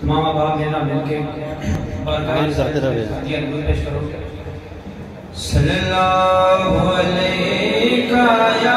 تمام احباب میرا مل کے اور صلی اللہ علیہ کا یا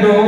No.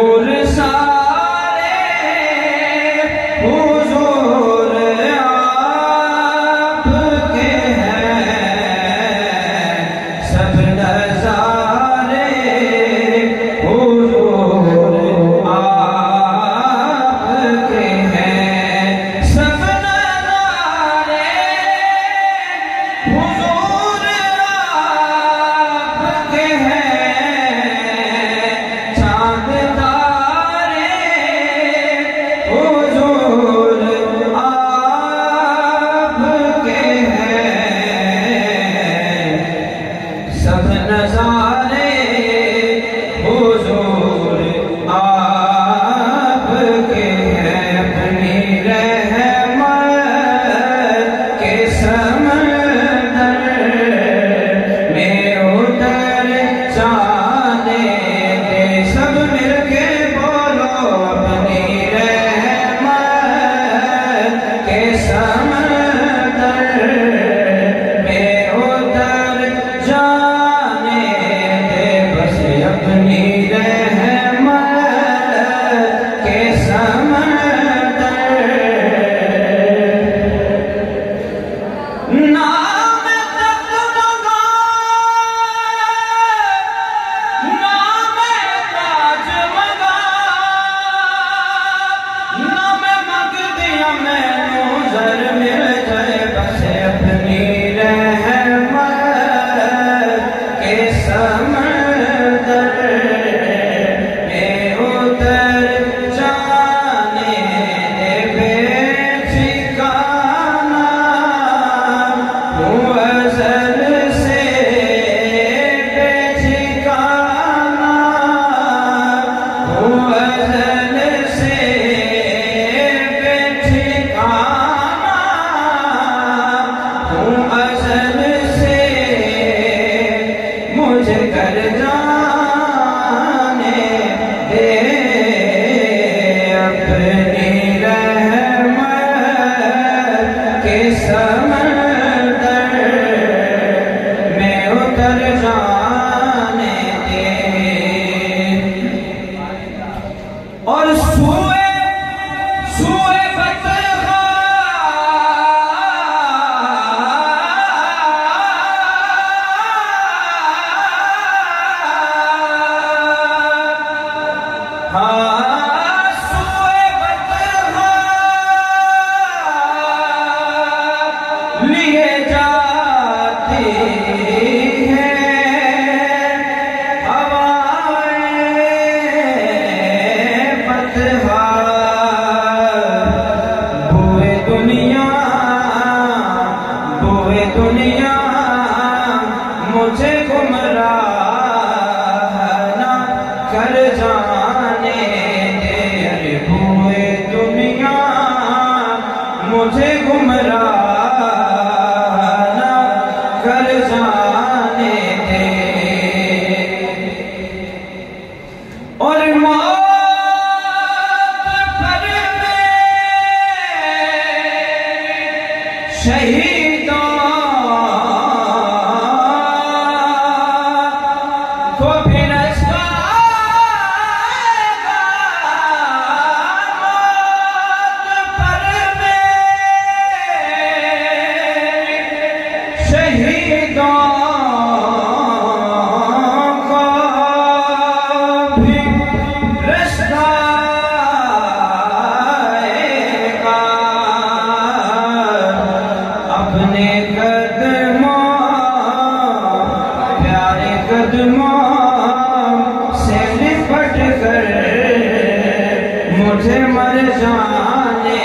جانے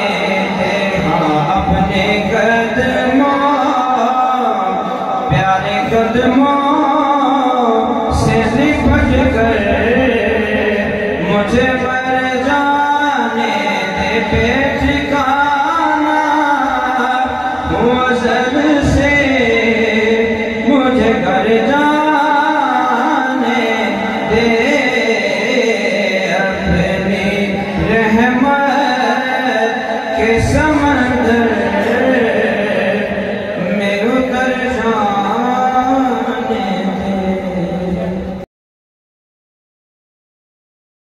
دیکھا اپنے قدموں پیارے قدموں سے لپٹ کر مجھے پر جانے دے پیٹ